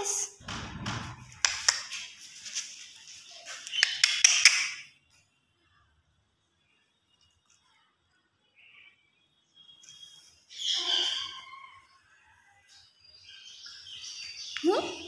guys. Hmm?